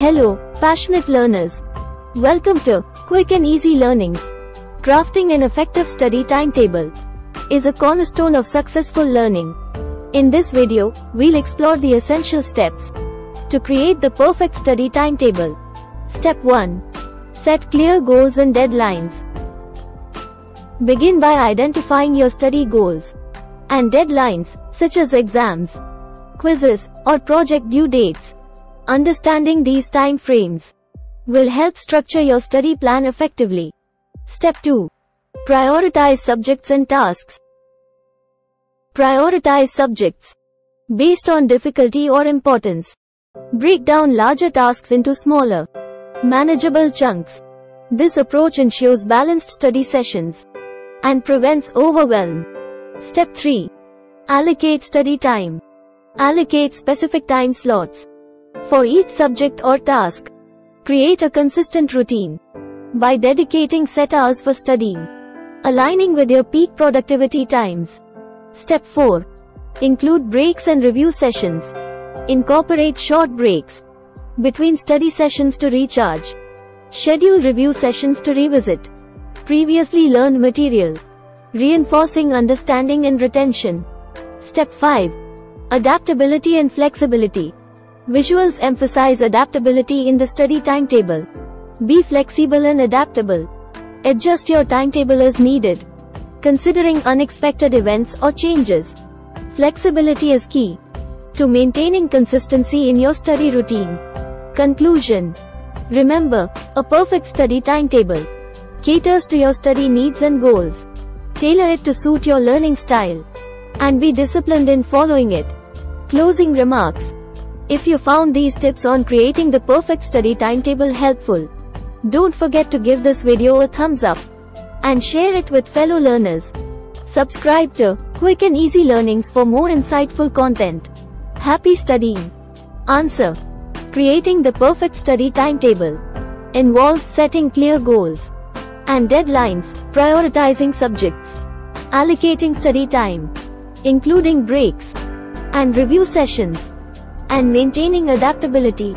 Hello, passionate learners. Welcome to Quick and Easy Learnings. Crafting an effective study timetable is a cornerstone of successful learning. In this video, we'll explore the essential steps to create the perfect study timetable. Step 1. Set clear goals and deadlines. Begin by identifying your study goals and deadlines, such as exams, quizzes, or project due dates. Understanding these time frames will help structure your study plan effectively. Step 2. Prioritize subjects and tasks. Prioritize subjects based on difficulty or importance. Break down larger tasks into smaller, manageable chunks. This approach ensures balanced study sessions and prevents overwhelm. Step 3. Allocate study time. Allocate specific time slots for each subject or task. Create a consistent routine by dedicating set hours for studying, aligning with your peak productivity times. Step 4. Include breaks and review sessions. Incorporate short breaks between study sessions to recharge. Schedule review sessions to revisit previously learned material, reinforcing understanding and retention. Step 5. Adaptability and flexibility. Visuals emphasize adaptability in the study timetable. Be flexible and adaptable. Adjust your timetable as needed, considering unexpected events or changes. Flexibility is key to maintaining consistency in your study routine. Conclusion Remember, a perfect study timetable caters to your study needs and goals. Tailor it to suit your learning style and be disciplined in following it. Closing remarks if you found these tips on creating the perfect study timetable helpful, don't forget to give this video a thumbs up and share it with fellow learners. Subscribe to Quick and Easy Learnings for more insightful content. Happy studying. Answer. Creating the perfect study timetable involves setting clear goals and deadlines, prioritizing subjects, allocating study time, including breaks and review sessions and maintaining adaptability.